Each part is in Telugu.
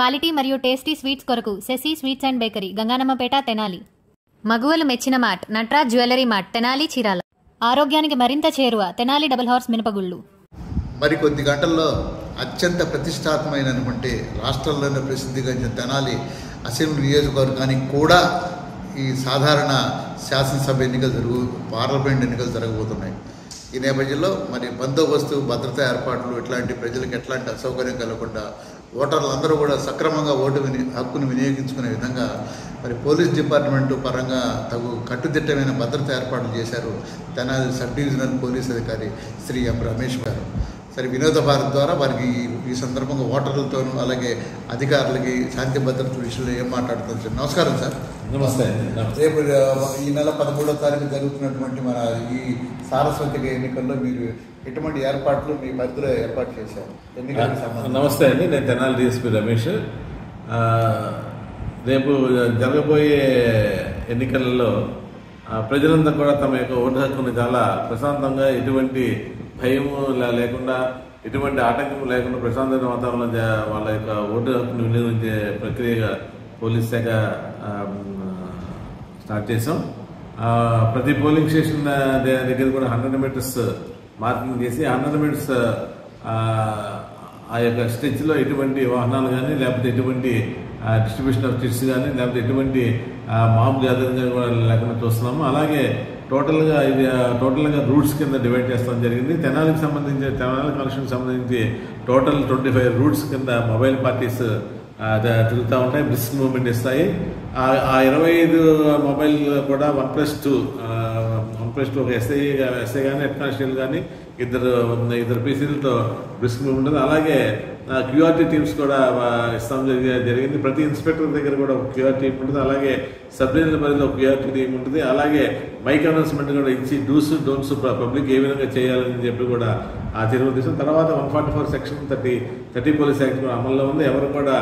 క్వాలిటీ మరియు టేస్టీ స్వీట్స్ కొరకు Sashi sweets and bakery Ganganammapeta Tenali. మగువలు మెచ్చిన mart Natraj jewellery mart Tenali Chirala. ఆరోగ్యానికి మరింత చేరువ తెనాలి డబుల్ హార్స్ మినపగుళ్ళు. మరికొద్ది గంటల్లో అత్యంత ప్రతిష్టాత్మైనటువంటి రాష్ట్రంలోనే ప్రసిద్ధిగాంచిన తెనాలి అసెంబ్లీ నియోజకవర్గానికి కూడా ఈ సాధారణ శాసనసభ ఎన్నికలు జరుగు పార్లమెంట్ ఎన్నికలు జరగబోతున్నాయి. ఈ నేపథ్యంలో మరి బందోబస్తు భద్రతా ఏర్పాట్లు ఇట్లాంటి ప్రజలకు ఎట్లాంటి అసౌకర్యం కలగకుండా ఓటర్లు అందరూ కూడా సక్రమంగా ఓటు విని హక్కును వినియోగించుకునే విధంగా మరి పోలీస్ డిపార్ట్మెంటు పరంగా తగు కట్టుదిట్టమైన భద్రత ఏర్పాట్లు చేశారు తెనాలి సబ్ డివిజనల్ పోలీస్ అధికారి శ్రీ ఎం రమేష్ గారు. సరే వినోద భారత్ ద్వారా వారికి ఈ- సందర్భంగా ఓటర్లతోనూ అలాగే అధికారులకి శాంతి భద్రతల విషయంలో ఏం మాట్లాడుతుంది సార్? నమస్కారం సార్. నమస్తే. రేపు ఈ నెల పదమూడో తారీఖు జరుగుతున్నటువంటి మన ఈ సారస్వతిక ఎన్నికల్లో మీరు ఎటువంటి ఏర్పాట్లు మీ పరిధిలో ఏర్పాటు చేశారు? ఎన్నికలకు నమస్తే అండి. నేను తెనాలి డిఎస్పి రమేష్. రేపు జరగబోయే ఎన్నికలలో ప్రజలంతా కూడా తమ యొక్క ఓటు హక్కుని చాలా ప్రశాంతంగా ఎటువంటి భయం లేకుండా ఎటువంటి ఆటంకం లేకుండా ప్రశాంత వాతావరణం వాళ్ళ యొక్క ఓటు హక్కును వినియోగించే ప్రక్రియగా పోలీస్ శాఖ స్టార్ట్ చేసాం ప్రతి పోలింగ్ స్టేషన్ దగ్గర కూడా హండ్రెడ్ మీటర్స్ మార్కింగ్ చేసి హండ్రెడ్ మీటర్స్ ఆ, యొక్క స్టిచ్లో ఎటువంటి వాహనాలు కానీ లేకపోతే ఎటువంటి డిస్ట్రిబ్యూషన్ ఆఫ్ కిట్స్ కానీ లేకపోతే ఎటువంటి మాబ్ గ్యాదరింగ్ కూడా లేకుండా చూస్తున్నాము. అలాగే టోటల్గా ఇది టోటల్గా రూట్స్ కింద డివైడ్ చేస్తాం జరిగింది. తెనాలికి సంబంధించి తెనాలి కనెక్షన్కి సంబంధించి టోటల్ ట్వంటీ ఫైవ్ రూట్స్ కింద మొబైల్ పార్టీస్ తిరుగుతూ ఉంటాయి బ్రిస్క్ మూవ్మెంట్ ఇస్తాయి. ఆ- ఇరవై ఐదు మొబైల్ కూడా one plus two one plus two ఒక ఎస్ఐ ఎస్ఐ కానీ హెడ్ కానిస్టేబుల్ కానీ ఇద్దరు ఇద్దరు పీసీలతో బ్రిస్క్ ఉంటుంది అలాగే క్యూఆర్టీ టీమ్స్ కూడా ఇస్తాం జరిగింది. ప్రతి ఇన్స్పెక్టర్ దగ్గర కూడా ఒక క్యూఆర్ టీమ్ ఉంటుంది. అలాగే సబ్ రీజనల్ పరిధిలో ఒక క్యూఆర్టీ టీమ్ ఉంటుంది. అలాగే మైక్ అనౌన్స్మెంట్ కూడా ఇచ్చి డూస్ డోన్స్ పబ్లిక్ ఏ విధంగా చేయాలని చెప్పి కూడా ఆ తీర్మానం తీసుకుని తర్వాత one forty four section thirty thirty police act కూడా అమల్లో ఉంది. ఎవరు కూడా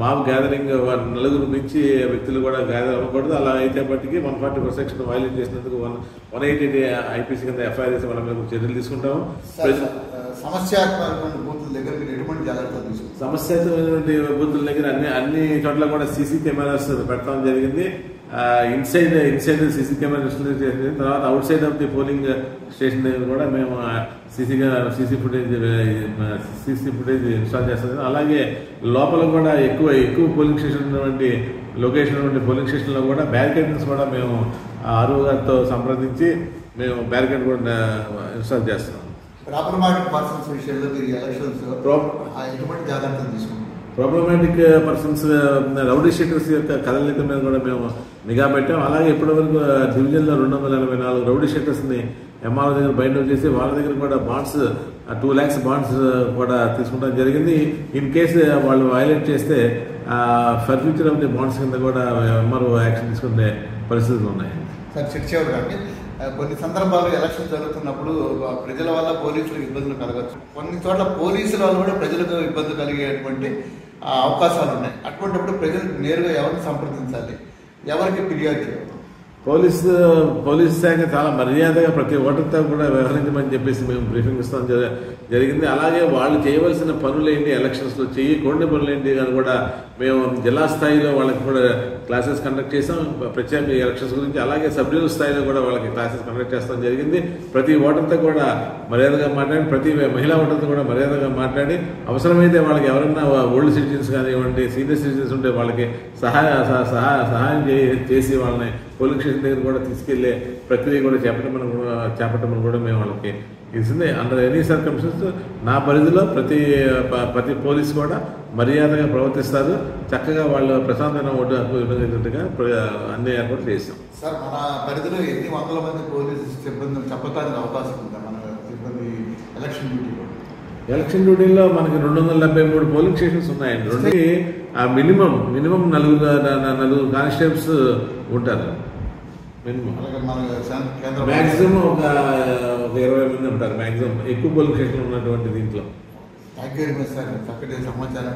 మాబ్ గ్యాదరింగ్ నలుగురు మించి వ్యక్తులు కూడా గ్యాదర్ అవ్వకూడదు. అలా అయితే బట్టికి one forty four section violate చేసినందుకు వన్ వన్ ఎయిటీ ఐపీసీ కింద ఎఫ్ఐఆర్ చేసి మీద చర్యలు తీసుకుంటాము. సమస్యాత్మకమైన బూతుల దగ్గర మీరు ఎటువంటి జాగ్రత్తలు తీసుకుంటారు? సమస్యాత్మకమైనటువంటి బూతుల దగ్గర అన్ని అన్ని చోట్ల కూడా సీసీ కెమెరాస్ పెట్టడం జరిగింది. Inside inside CC camera install చేసింది తర్వాత outside of the polling station దగ్గర కూడా మేము CC CC footage CC footage install చేస్తాం అలాగే లోపల కూడా ఎక్కువ ఎక్కువ పోలింగ్ స్టేషన్ ఉన్నటువంటి లొకేషన్ ఉన్నటువంటి పోలింగ్ స్టేషన్లో కూడా బ్యారికేడ్స్ కూడా మేము ఆర్ఓ గారితో సంప్రదించి మేము బ్యారికేడ్ కూడా ఇన్స్టాల్ చేస్తున్నాం ప్రాపర్ మార్కెట్ పర్సన్స్ విషయంలో మీరు ఎలక్షన్స్ Prop- ఆ, ఎటువంటి జాగ్రత్తలు తీసుకుంటారు ప్రాబ్లమాటిక్ పర్సన్స్ రౌడీ షీటర్స్ యొక్క కదలిక మీద కూడా మేము నిఘా పెట్టాం. అలాగే ఇప్పటివరకు డివిజన్లో రెండు వందల ఎనభై నాలుగు రౌడీ షెటర్స్ని ఎంఆర్ఓ దగ్గర బైండ్ అవుట్ చేసి వాళ్ళ దగ్గర కూడా బాండ్స్ టూ ల్యాక్స్ బాండ్స్ కూడా తీసుకుంటాం జరిగింది. ఇన్ కేసు వాళ్ళు వైలేట్ చేస్తే for future of the bonds కింద కూడా ఎంఆర్ఓ యాక్షన్ తీసుకునే పరిస్థితులు ఉన్నాయి. సార్ చిట్చేవాడు అంటే కొన్ని సందర్భాలు ఎలక్షన్ జరుగుతున్నప్పుడు ప్రజల వల్ల పోలీసులకు ఇబ్బందులు కలగచ్చు. కొన్ని చోట్ల పోలీసుల వల్ల కూడా ప్రజలకు ఇబ్బంది కలిగేటువంటి అవకాశాలు ఉన్నాయి. అటువంటిప్పుడు ప్రజలు నేరుగా ఎవరిని సంప్రదించాలి? ఎవరికి ఫిర్యాదు చేయాలి పోలీసు పోలీస్ శాఖ చాలా మర్యాదగా ప్రతి ఓటర్తో కూడా వ్యవహరించమని చెప్పేసి మేము బ్రీఫింగ్ ఇస్తాం. జరిగింది. అలాగే వాళ్ళు చేయవలసిన పనులు ఏంటి ఎలక్షన్స్లో చేయకూడని పనులు ఏంటి అని కూడా మేము జిల్లా స్థాయిలో వాళ్ళకి కూడా క్లాసెస్ కండక్ట్ చేసాం ప్రత్యేక ఎలక్షన్స్ గురించి అలాగే సబ్ స్థాయిలో కూడా వాళ్ళకి క్లాసెస్ కండక్ట్ చేస్తాం జరిగింది. ప్రతి ఓటర్తో కూడా మర్యాదగా మాట్లాడి ప్రతి మహిళా ఓటర్తో కూడా మర్యాదగా మాట్లాడి అవసరమైతే వాళ్ళకి ఎవరైనా ఓల్డ్ సిటిజన్స్ కానివ్వండి సీనియర్ సిటిజన్స్ ఉంటే వాళ్ళకి సహాయ సహాయం చే- చేసి వాళ్ళని పోలింగ్ స్టేషన్ దగ్గర కూడా తీసుకెళ్ళే ప్రక్రియ కూడా చేపట్టమని కూడా చేపట్టమని కూడా మేము వాళ్ళకి ఇస్తుంది. అండర్ ఎనీ సర్కమ్స్టెన్స్ నా పరిధిలో ప్రతి ప్రతి పోలీస్ కూడా మర్యాదగా ప్రవర్తిస్తారు. చక్కగా వాళ్ళు ప్రశాంతమైన ఓటు ప్ర- అన్ని ఏర్పాట్లు చేస్తాం సార్ మన పరిధిలో ఎన్ని వందల మంది పోలీసు సిబ్బంది చెప్పడానికి అవకాశం ఉందా? మన సిబ్బంది ఎలక్షన్ డ్యూటీలో ఎలక్షన్ డ్యూటీలో మనకి రెండు వందల డెబ్బై మూడు పోలింగ్ స్టేషన్స్ ఉన్నాయండి. రెండు ఆ మినిమం మినిమం నలుగురు నలుగురు కానిస్టేబుల్స్ ఉంటారు. మినిమం. అలాగే మన శాంతి కేంద్ర మాక్సిమం ఒక ఒక ఇరవై మంది ఉంటారు మాక్సిమం. ఎక్కువ పోలింగ్ స్టేషన్ ఉన్నటువంటి దీంట్లో. Thank you very much sir చక్కటి సమాచారం